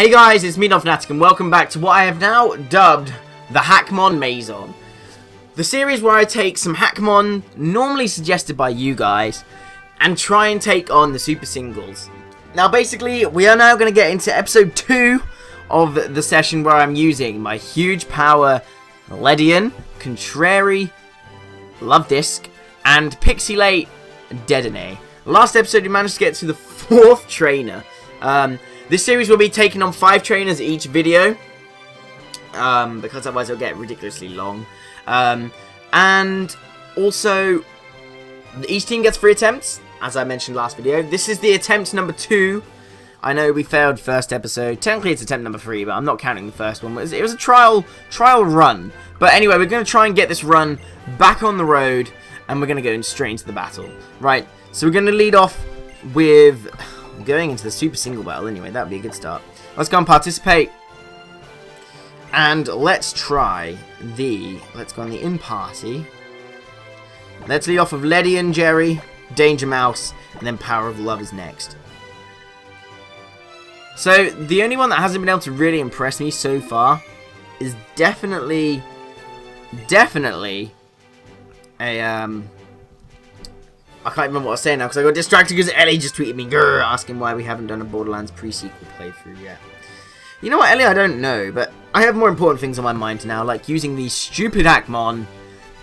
Hey guys, it's me, Fnatic, and welcome back to what I have now dubbed the Hackmon Maison. The series where I take some Hackmon, normally suggested by you guys, and try and take on the Super Singles. Now basically, we are now going to get into episode 2 of the session where I'm using my huge power Ledian, Contrary, Luvdisc, and Pixelate Dedenne. Last episode we managed to get to the fourth trainer. Um, this series will be taking on five trainers each video. Um, because otherwise it'll get ridiculously long. Um, and also, each team gets three attempts, as I mentioned last video. This is the attempt number two. I know we failed first episode. Technically, it's attempt number three, but I'm not counting the first one. It was, it was a trial trial run. But anyway, we're going to try and get this run back on the road, and we're going to go straight into the battle. Right, so we're going to lead off with going into the super single battle anyway. That would be a good start. Let's go and participate. And let's try the... Let's go on the in-party. Let's lead off with Ledian Jerry, Danger Mouse, and then Power of Love is next. So, the only one that hasn't been able to really impress me so far is definitely, definitely a, um, I can't remember what I was saying now because I got distracted because Ellie just tweeted me grr, asking why we haven't done a Borderlands pre-sequel playthrough yet. You know what, Ellie? I don't know, but I have more important things on my mind now, like using the stupid Hackmon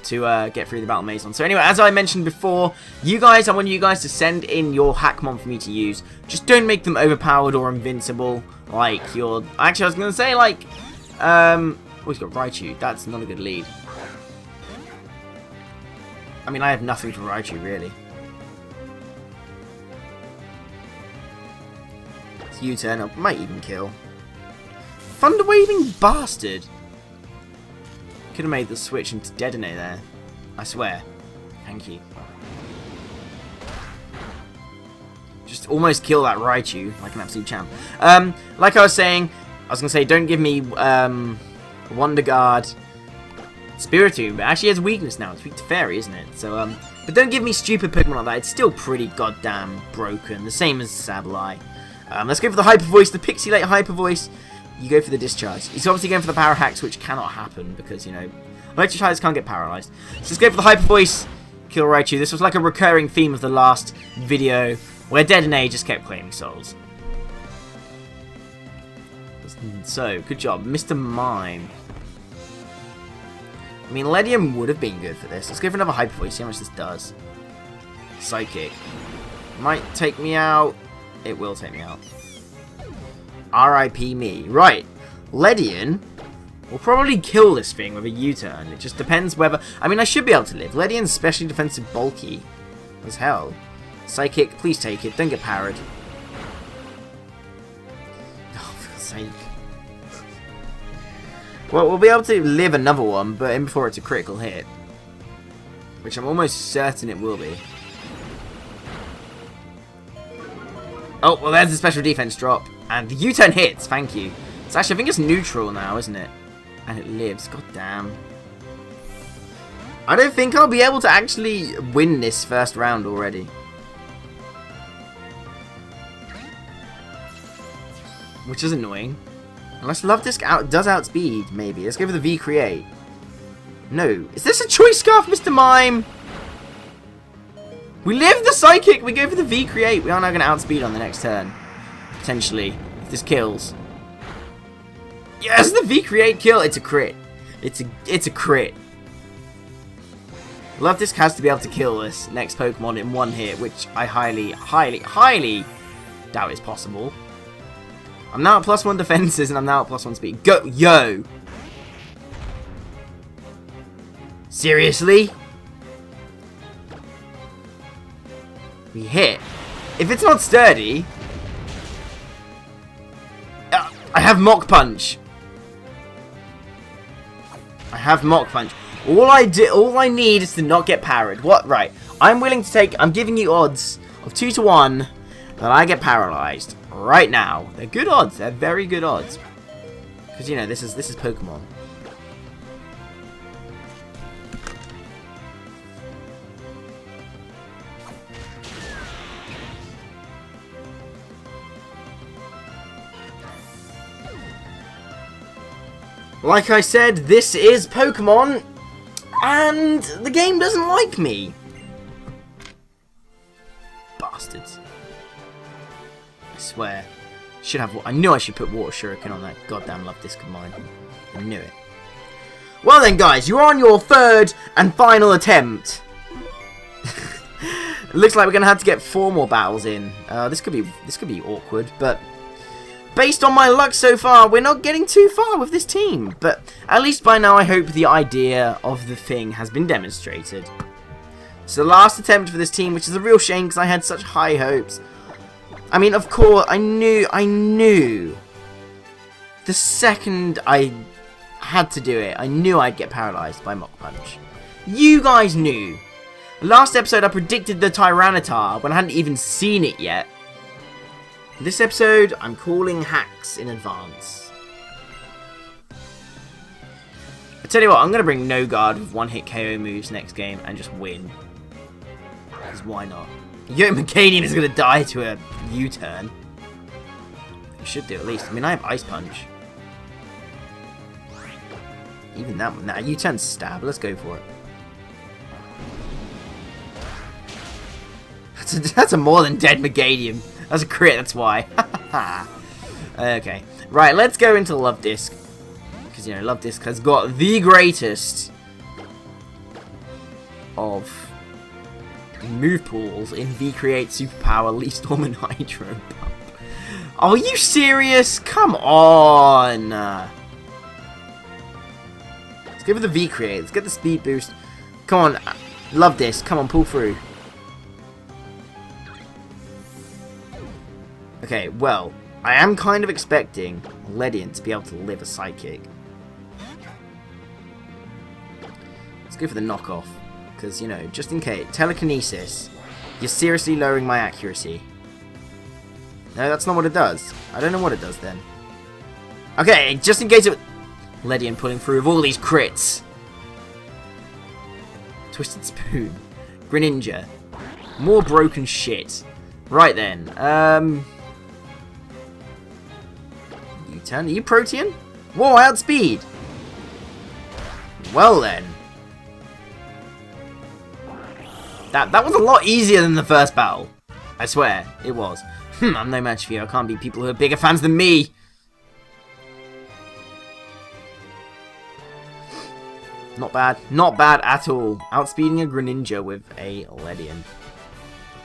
to uh, get through the Battle Maison. So anyway, as I mentioned before, you guys, I want you guys to send in your Hackmon for me to use. Just don't make them overpowered or invincible, like your... Actually, I was going to say, like... Um, oh, he's got Raichu. That's not a good lead. I mean, I have nothing for Raichu, really. U-turn. I might even kill. Thunder waving bastard! Could have made the switch into Dedenne there. I swear. Thank you. Just almost kill that Raichu like an absolute champ. Um, like I was saying, I was going to say, don't give me um, Wonder Guard Spiritomb. It actually has weakness now. It's weak to Fairy, isn't it? So, um, But don't give me stupid Pokemon like that. It's still pretty goddamn broken. The same as Sableye. Um, let's go for the Hyper Voice, the Pixelate Hyper Voice. You go for the Discharge. He's obviously going for the Power Hacks, which cannot happen because, you know, Electric Tigers can't get paralyzed. So let's go for the Hyper Voice, kill Raichu. This was like a recurring theme of the last video, where Dedenne just kept claiming souls. So, good job. Mr. Mime. I mean, Ledian would have been good for this. Let's go for another Hyper Voice, see how much this does. Psychic. Might take me out. It will take me out. R.I.P. me. Right. Ledian will probably kill this thing with a U-turn. It just depends whether... I mean, I should be able to live. Ledian's specially defensive bulky as hell. Psychic, please take it. Don't get powered. Oh, for sake. Well, we'll be able to live another one, but in before it's a critical hit. Which I'm almost certain it will be. Oh, well there's a special defense drop. And the U-turn hits, thank you. So actually, I think it's neutral now, isn't it? And it lives, god damn. I don't think I'll be able to actually win this first round already. Which is annoying. Unless Luvdisc out does outspeed, maybe. Let's go for the V-Create. No. Is this a Choice Scarf, Mr. Mime? We live the Psychic! We go for the V-Create. We are now going to outspeed on the next turn. Potentially. If this kills. Yes, the V-Create kill! It's a crit. It's a, it's a crit. Luvdisc has to be able to kill this next Pokemon in one hit, which I highly, highly, highly doubt is possible. I'm now at plus one defenses and I'm now at plus one speed. Go, yo! Seriously? We hit. If it's not sturdy... Uh, I have Mach Punch. I have Mach Punch. All I do, all I need is to not get parried. What? Right. I'm willing to take, I'm giving you odds of 2 to 1 that I get paralyzed right now. They're good odds. They're very good odds. Because, you know, this is, this is Pokemon. Like I said, this is Pokemon, and the game doesn't like me. Bastards. I swear. Should have. I knew I should put Water Shuriken on that goddamn Luvdisc of mine. I knew it. Well then, guys, you're on your third and final attempt. looks like we're gonna have to get four more battles in. Uh, this could be this could be awkward, but based on my luck so far, we're not getting too far with this team. But at least by now, I hope the idea of the thing has been demonstrated. So the last attempt for this team, which is a real shame because I had such high hopes. I mean, of course, I knew, I knew. The second I had to do it, I knew I'd get paralyzed by Mach Punch. You guys knew. Last episode I predicted the Tyranitar when I hadn't even seen it yet. This episode, I'm calling hacks in advance. I tell you what, I'm going to bring No Guard with one hit KO moves next game and just win. Because why not? Yo, Mercadian is going to die to a U-turn. Should do at least. I mean, I have Ice Punch. Even that one. Nah, U-turn stab. Let's go for it. That's a, that's a more than dead Meganium. That's a crit, that's why. okay. Right, let's go into Luvdisc. Because, you know, Luvdisc has got the greatest of move pools in V-Create Superpower Leaf Storm and Hydro Pump. Are you serious? Come on! Let's go for the V-Create. Let's get the speed boost. Come on. Uh, Love this. Come on, pull through. Okay, well, I am kind of expecting Ledian to be able to live a Psychic. Let's go for the knockoff. Because, you know, just in case. Telekinesis. You're seriously lowering my accuracy. No, that's not what it does. I don't know what it does then. Okay, just in case it... Ledian pulling through with all these crits. Twisted Spoon. Greninja. More broken shit. Right then. Um... U-turn. Are you Protean? Whoa, I outspeed! Well then. That, that was a lot easier than the first battle. I swear, it was. Hmm, I'm no match for you. I can't beat people who are bigger fans than me. Not bad. Not bad at all. Outspeeding a Greninja with a Ledian.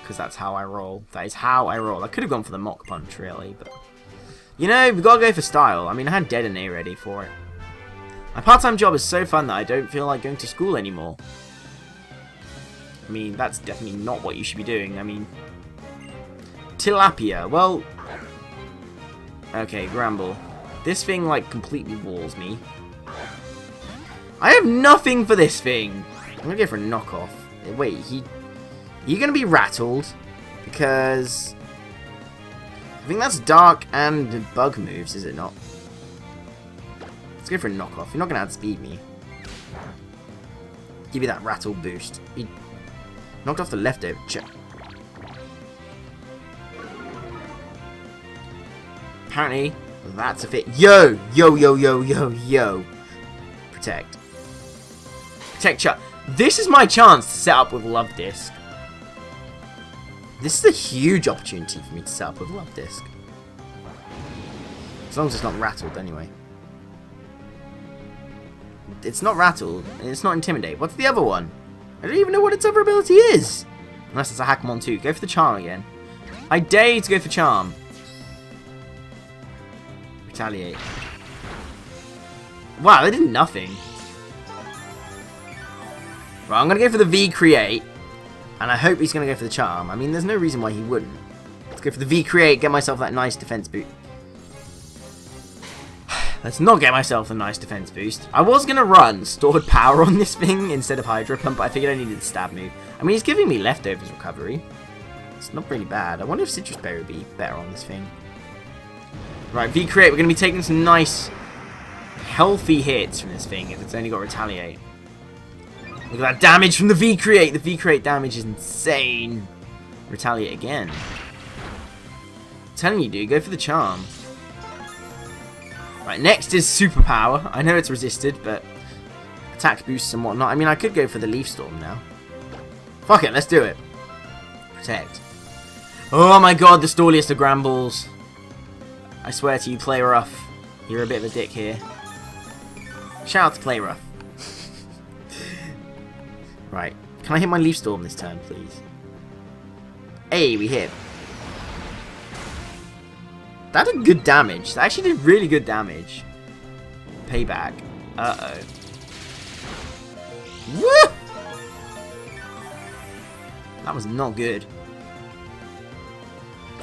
Because that's how I roll. That is how I roll. I could have gone for the Mach Punch, really, but... You know, we gotta go for style. I mean, I had Dedenne ready for it. My part-time job is so fun that I don't feel like going to school anymore. I mean, that's definitely not what you should be doing. I mean, Tilapia. Well, okay, Granbull. This thing, like, completely walls me. I have nothing for this thing. I'm gonna go for a knockoff. Wait, he... You're gonna be rattled. Because... I think that's dark and bug moves, is it not? Let's go for a knockoff. You're not gonna outspeed me. Give you that rattle boost. He knocked off the leftover. Check. Apparently, that's a fit. Yo! Yo, yo, yo, yo, yo. Protect. Protect Chuck. This is my chance to set up with Luvdisc. This is a huge opportunity for me to set up with Luvdisc. As long as it's not rattled, anyway. It's not rattled, and it's not intimidate. What's the other one? I don't even know what its other ability is. Unless it's a Hackmon 2. Go for the Charm again. I dare you to go for Charm. Retaliate. Wow, that did nothing. Right, I'm to go for the V-Create. And I hope he's going to go for the Charm. I mean, there's no reason why he wouldn't. Let's go for the V-Create, get myself that nice defense boot. Let's not get myself a nice defense boost. I was going to run stored power on this thing instead of Hydro Pump, but I figured I needed to stab move. I mean, he's giving me leftovers recovery. It's not really bad. I wonder if Sitrus Berry would be better on this thing. Right, V-Create, we're going to be taking some nice, healthy hits from this thing if it's only got Retaliate. Look at that damage from the V-Create. The V-Create damage is insane. Retaliate again. I'm telling you, dude, go for the charm. Right, next is Superpower. I know it's resisted, but attack boosts and whatnot. I mean, I could go for the Leaf Storm now. Fuck it, let's do it. Protect. Oh my god, the Stoliest of Granbulls. I swear to you, play rough. You're a bit of a dick here. Shout out to play rough. Right. Can I hit my Leaf Storm this turn, please? Hey, we hit. That did good damage. That actually did really good damage. Payback. Uh-oh. Woo! That was not good.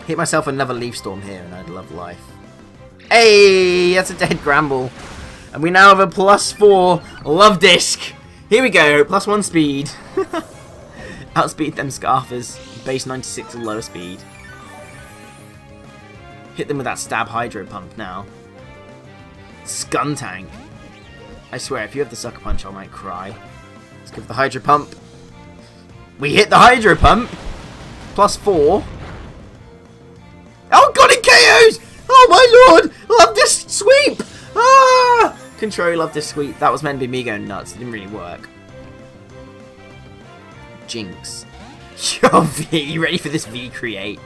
Hit myself another Leaf Storm here and I'd love life. Hey, that's a dead Granbull. And we now have a plus four Luvdisc. Here we go, plus one speed. Outspeed them Scarfers. Base 96 lower speed. Hit them with that stab hydro pump now. Skuntank. I swear, if you have the sucker punch, I might cry. Let's give the hydro pump. We hit the hydro pump. Plus four. Oh god, it KOs! Oh my lord! Luvdisc sweep! Ah! Control Luvdisc sweep. That was meant to be me going nuts. It didn't really work. Jynx. Yo, V, you ready for this V create?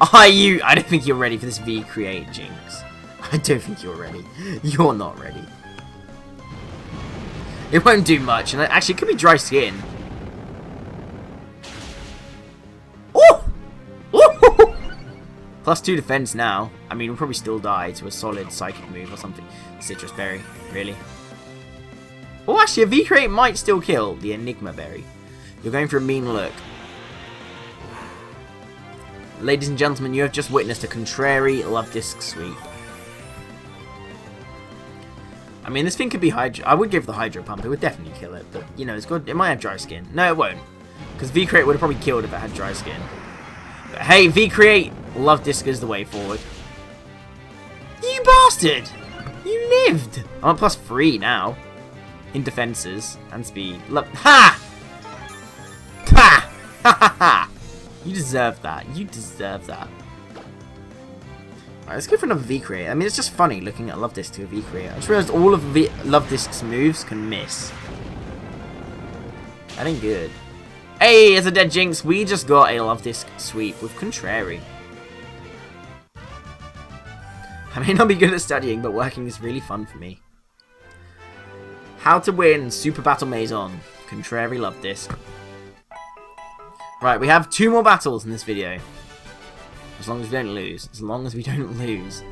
Are you? I don't think you're ready for this V create, Jynx. I don't think you're ready. You're not ready. It won't do much, and actually, it could be dry skin. Plus two defense now. I mean, we'll probably still die to a solid psychic move or something. Sitrus berry, really. Oh, actually, a V-Create might still kill the Enigma berry. You're going for a mean look. Ladies and gentlemen, you have just witnessed a contrary Luvdisc sweep. I mean, this thing could be Hydro... I would give the Hydro Pump. It would definitely kill it. But, you know, it's good. It might have Dry Skin. No, it won't. Because V-Create would have probably killed if it had Dry Skin. Hey, V-Create! Luvdisc is the way forward. You bastard! You lived! I'm at plus three now. In defenses and speed. Lo ha! Ha! Ha ha ha! You deserve that. You deserve that. Let's go for another V-Create. I mean, it's just funny looking at Luvdisc to a V-Create. I just realized all of v disc's moves can miss. That ain't good. Hey, it's a dead Jynx. We just got a Luvdisc sweep with Contrary. I may not be good at studying, but working is really fun for me. How to win Super Battle Maison. Contrary Luvdisc. Right, we have two more battles in this video. As long as we don't lose. As long as we don't lose.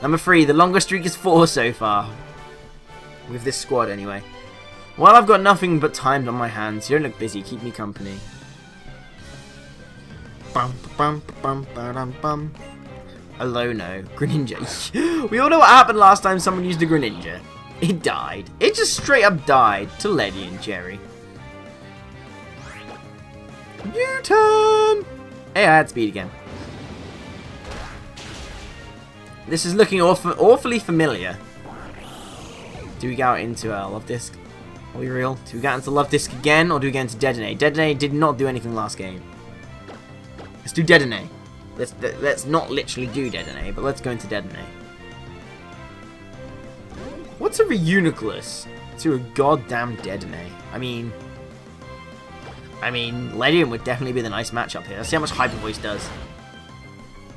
Number three, the longest streak is four so far. With this squad, anyway. Well, I've got nothing but time on my hands. You don't look busy. Keep me company. Bum, bum, bum, bum, bum. Alono. Greninja. we all know what happened last time someone used a Greninja. It died. It just straight up died to Lady and Jerry. U-turn! Hey, I had speed again. This is looking awful, awfully familiar. Do we go into uh, Luvdisc? Are we real? Do we get into Luvdisc again, or do we get into Dedenne? Dedenne did not do anything last game. Let's do Dedenne. Let's let's not literally do Dedenne, but let's go into Dedenne. What's a Reuniclus to a goddamn Dedenne? I mean, I mean, Ledian would definitely be the nice matchup here. Let's see how much Hyper Voice does.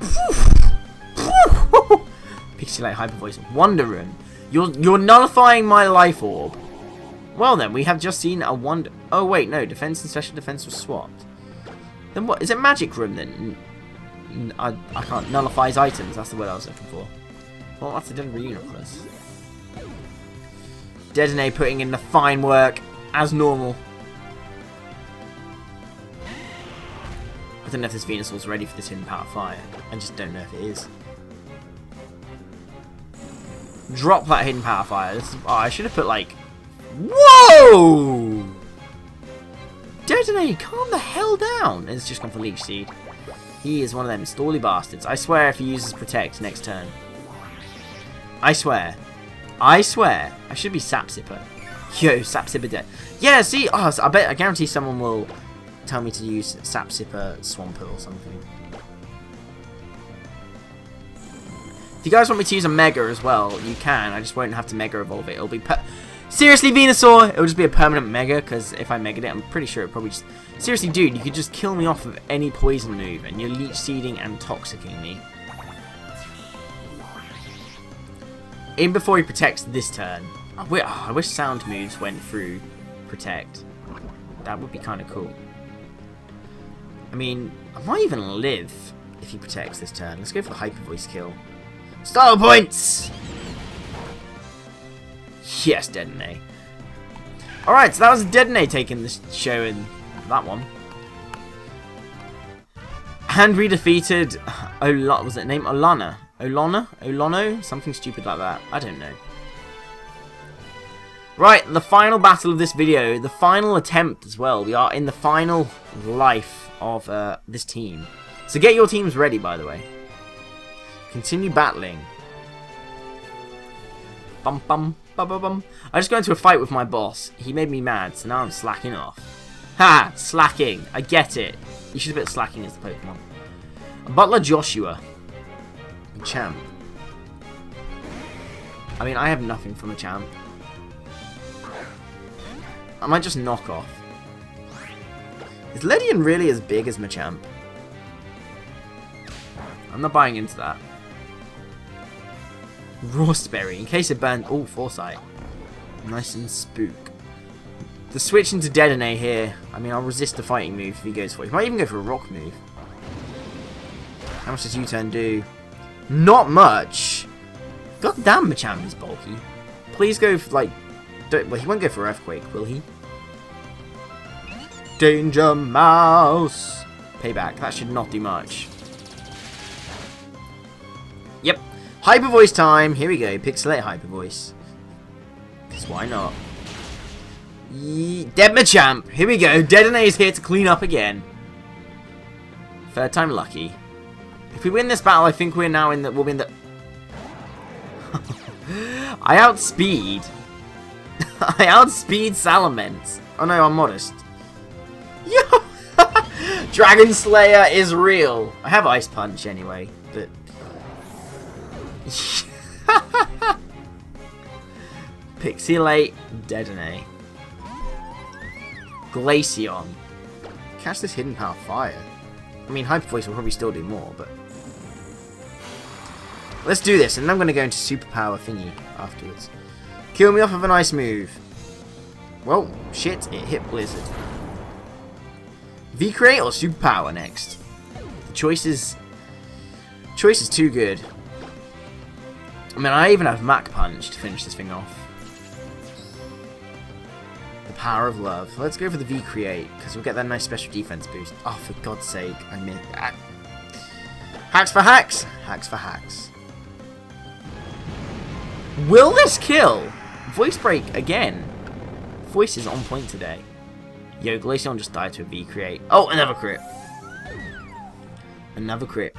Pixelate Hyper Voice. Wonder Room. You're, you're nullifying my Life Orb. Well then, we have just seen a Wonder... Oh wait, no. Defense and Special Defense were swapped. Then what? Is it Magic Room then? I, I can't. Nullifies items. That's the word I was looking for. Well, that's a dead Reuniclus. Dedenne putting in the fine work, as normal. I don't know if this Venusaur's ready for this Hidden Power Fire. I just don't know if it is. Drop that Hidden Power Fire. Is, oh, I should have put like... Whoa! Dedenne, calm the hell down. It's just gone for Leech Seed. He is one of them stally bastards. I swear if he uses Protect next turn. I swear. I swear. I should be Sap Sipper. Yo, Sap Sipper dead. Yeah, see, oh, I bet, I guarantee someone will tell me to use Sap Sipper Swampert or something. If you guys want me to use a Mega as well, you can. I just won't have to Mega Evolve it. It'll be... Seriously, Venusaur, It would just be a permanent Mega, because if I Mega it, I'm pretty sure it probably just... Seriously, dude, you could just kill me off of any poison move, and you're Leech Seeding and Toxicking me. In before he protects this turn. I wish, oh, I wish sound moves went through Protect. That would be kind of cool. I mean, I might even live if he protects this turn. Let's go for the Hyper Voice kill. Style points! Yes, Dedenne. Alright, so that was Dedenne taking this show in that one. And we defeated Ola was it name Olana? Olana? Olono? Something stupid like that. I don't know. Right, the final battle of this video, the final attempt as well. We are in the final life of uh, this team. So get your teams ready, by the way. Continue battling. Bum bum. I just got into a fight with my boss. He made me mad, so now I'm slacking off. Ha! Slacking. I get it. You should have bit slacking as the Pokemon. Butler Joshua. Champ. I mean, I have nothing from a champ. I might just knock off. Is Ledian really as big as Machamp? I'm not buying into that. Rawst Berry, in case it burned... Oh, Foresight. Nice and spook. The switch into Dedenne here, I mean, I'll resist the fighting move if he goes for it. He might even go for a rock move. How much does U-turn do? Not much! God damn, Machamp is bulky. Please go, for, like... Don't, well, he won't go for Earthquake, will he? Danger Mouse! Payback. That should not do much. Yep. Hyper Voice time. Here we go. Pixelate Hyper Voice. Because why not? Ye Dead. Here we go. Dedenne is here to clean up again. Third time lucky. If we win this battle, I think we're now in the... We'll win the... I outspeed. I outspeed Salamence. Oh no, I'm modest. Yo! Dragon Slayer is real. I have Ice Punch anyway, but... Pixelate Dedenne. Glaceon. Catch this hidden power fire. I mean, Hyper Voice will probably still do more, but... Let's do this, and I'm going to go into Superpower thingy afterwards. Kill me off of a nice move. Well, shit, it hit Blizzard. V-Create or Superpower next? The choice is... Choice is too good. I mean, I even have Mach Punch to finish this thing off. The power of love. Let's go for the V-Create, because we'll get that nice special defense boost. Oh, for God's sake, I missed that. Hacks for hacks! Hacks for hacks. Will this kill? Voice break again. Voice is on point today. Yo, Glaceon just died to a V-Create. Oh, another crit. Another crit.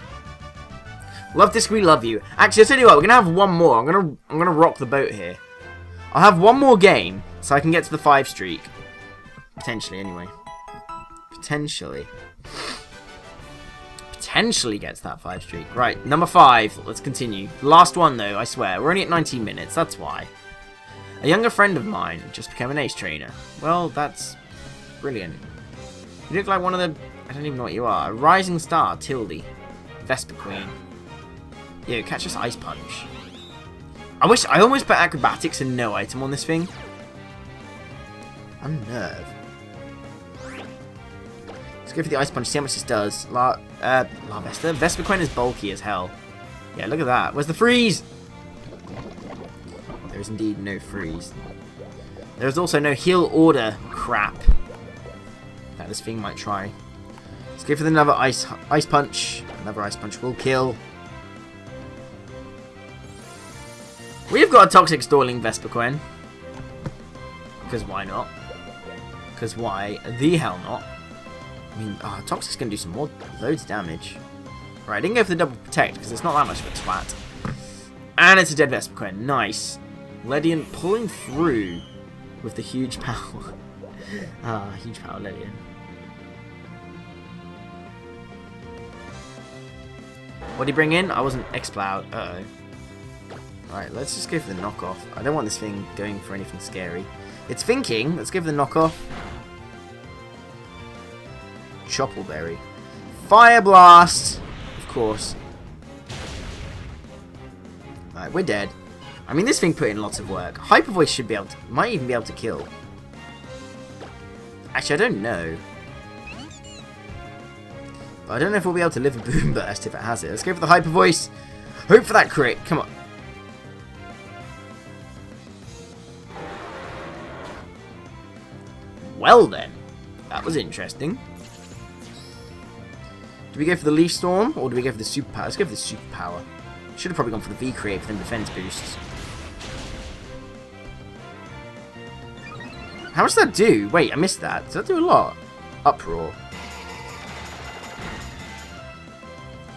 Love this, we love you. Actually, I'll tell you what, we're gonna have one more. I'm gonna I'm gonna rock the boat here. I'll have one more game, so I can get to the five streak. Potentially, anyway. Potentially. Potentially gets that five streak. Right, number five. Let's continue. Last one, though, I swear. We're only at 19 minutes, that's why. A younger friend of mine just became an ace trainer. Well, that's brilliant. You look like one of the... I don't even know what you are. A rising star, Tildy. Vespiquen. Yeah, catch this ice punch. I wish... I almost put acrobatics and no item on this thing. Unnerve. Let's go for the ice punch, see how much this does. La, uh, Larvesta. Vespiquen is bulky as hell. Yeah, look at that. Where's the freeze? There is indeed no freeze. There is also no heal order crap that this thing might try. Let's go for another ice ice punch. Another ice punch will kill. We've got a toxic stalling Vespiquen. Because why not? Because why the hell not? I mean, oh, Toxic's going to do some more, loads of damage. Right, I didn't go for the double protect because it's not that much of a twat. And it's a dead Vespiquen. Nice. Ledian pulling through with the huge power. ah, huge power Ledian. What did he bring in? I wasn't Exploud. Uh oh Right, let's just go for the knockoff. I don't want this thing going for anything scary. It's thinking. Let's give the knockoff. Chople Berry. Fire Blast! Of course. Right, we're dead. I mean, this thing put in lots of work. Hyper Voice should be able to... Might even be able to kill. Actually, I don't know. But I don't know if we'll be able to live a Boom Burst if it has it. Let's go for the Hyper Voice. Hope for that crit. Come on. Well then. That was interesting. Do we go for the Leaf Storm or do we go for the Superpower? Let's go for the Superpower. Should have probably gone for the V-Create for them defense boosts. How much does that do? Wait, I missed that. Does that do a lot? Uproar.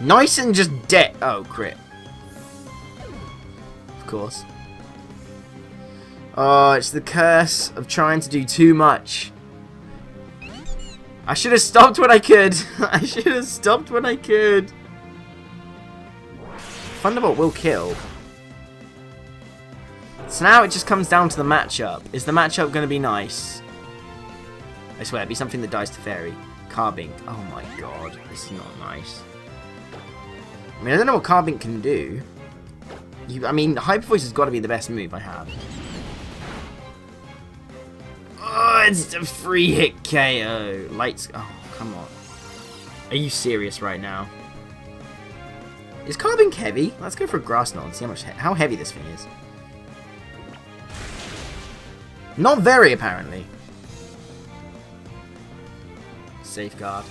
Nice and just dead. Oh, crit. Of course. Oh, it's the curse of trying to do too much. I should have stopped when I could. I should have stopped when I could. Thunderbolt will kill. So now it just comes down to the matchup. Is the matchup going to be nice? I swear, it'd be something that dies to Fairy. Carbink. Oh my god, this is not nice. I mean, I don't know what Carbink can do. You, I mean, Hyper Voice has got to be the best move I have. It's a free hit KO. Lights. Oh, come on. Are you serious right now? Is Carbink heavy? Let's go for a Grass Knot and see how much he how heavy this thing is. Not very, apparently. Safeguard.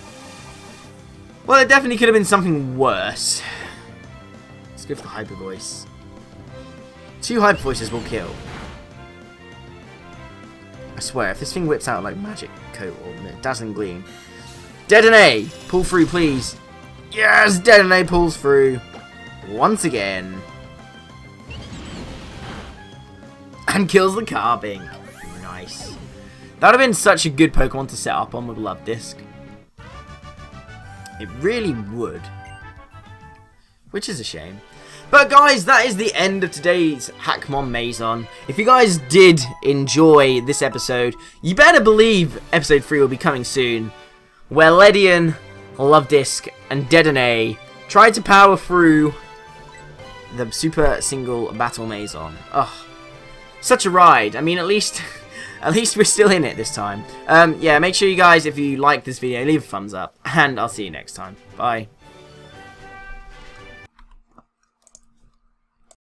Well, it definitely could have been something worse. Let's go for the Hyper Voice. Two Hyper Voices will kill. Swear, if this thing whips out like Magic Coat or Dazzling Gleam. Dedenne! Pull through, please. Yes! Dedenne pulls through. Once again. And kills the Carbink. Nice. That would have been such a good Pokemon to set up on with Luvdisc. It really would. Which is a shame. But guys, that is the end of today's Hackmon Maison. If you guys did enjoy this episode, you better believe episode 3 will be coming soon. Where Ledian, Luvdisc, and Dedenne tried to power through the Super Single Battle Maison. Ugh. Such a ride. I mean, at least... At least we're still in it this time. Um, yeah, make sure you guys, if you like this video, leave a thumbs up. And I'll see you next time. Bye.